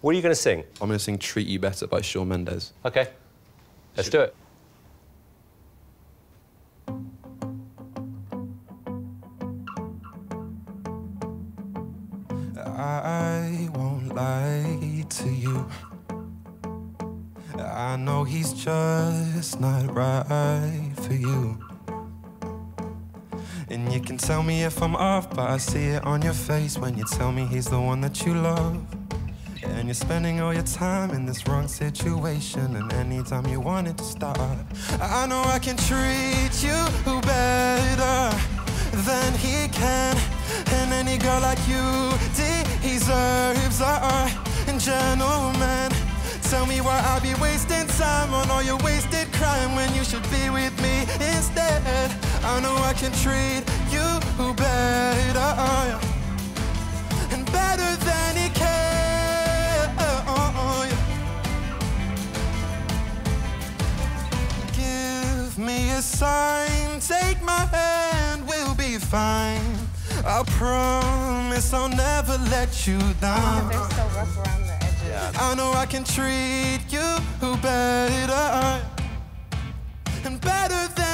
What are you going to sing? I'm going to sing Treat You Better by Shawn Mendes. Okay. Let's do it. I won't lie to you. I know he's just not right for you. And you can tell me if I'm off, but I see it on your face when you tell me he's the one that you love. And you're spending all your time in this wrong situation, and anytime you want it to stop, I know I can treat you better than he can. And any girl like you deserves a gentleman. Tell me why I be wasting time on all your wasted crime when you should be with me instead. I know I can treat you better me a sign, take my hand, we'll be fine. I promise I'll never let you down. They're so rough around the edges. I know I can treat you better and better than